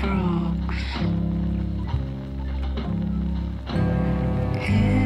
frogs. Hey.